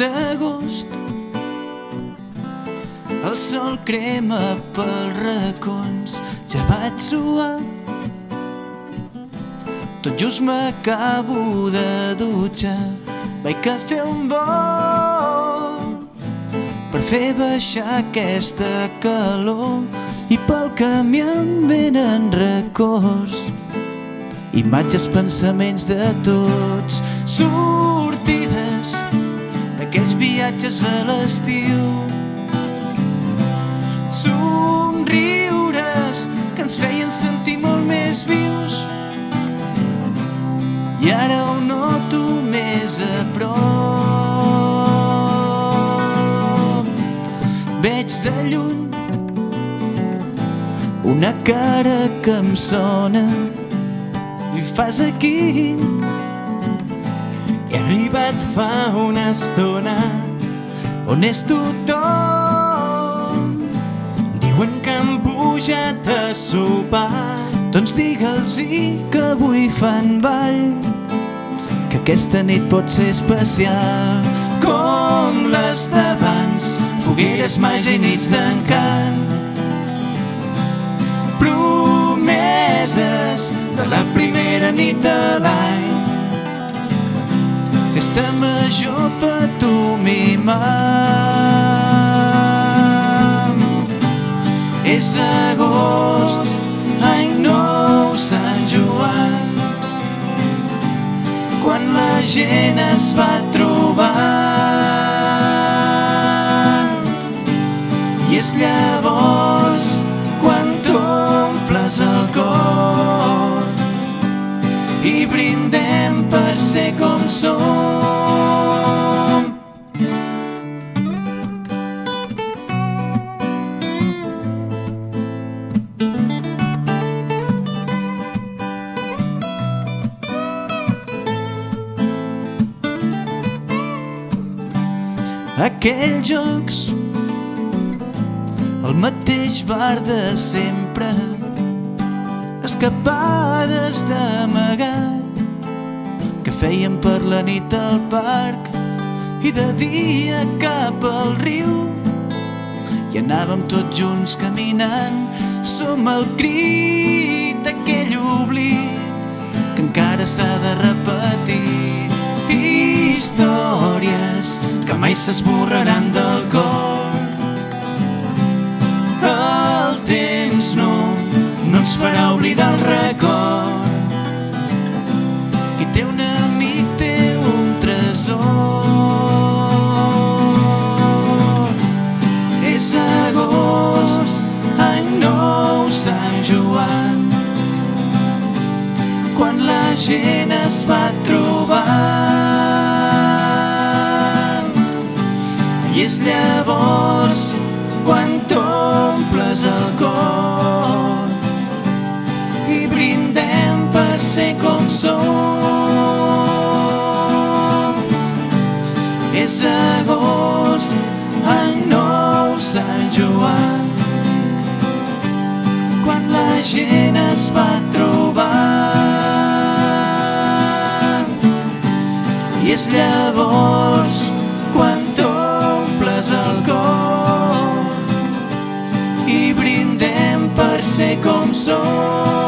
1 d'agost el sol crema pels racons, ja vaig suar. Tot just m'acabo de dutxar, vaig a fer un vol per fer baixar aquesta calor i pel camí em venen records imatges, pensaments de tots sortides d'aquells viatges a l'estiu. Somriures que ens feien sentir molt més vius. I ara ho noto més a prop. Veig de lluny una cara que em sona. I fas aquí arribat fa una estona, on és tothom. Diuen que han pujat a sopar. doncs digue'ls-hi que avui fan ball que aquesta nit pot ser especial. Com les d'abans fogueres màgia i nits d'encant promeses de la primera nit de l'any festa major per tu mi mam és agost any nou Sant Joan. Quan la gent es va trobant. I és llavors quan t'omples el cor. I brindem per ser com som aquells jocs el mateix bar de sempre escapades d'amagat que fèiem per la nit al parc i de dia cap al riu. I anàvem tots junts caminant som el crit d'aquell oblit que encara s'ha de repetir històries que mai s'esborraran del cor. El temps no no ens farà oblidar el record. Qui té un amic té un tresor. És agost any nou Sant Joan. Quan la gent es va trobar és llavors quan t'omples el cor. I brindem per ser com som. És agost, any nou Sant Joan, quan la gent es va trobant. I és llavors cor i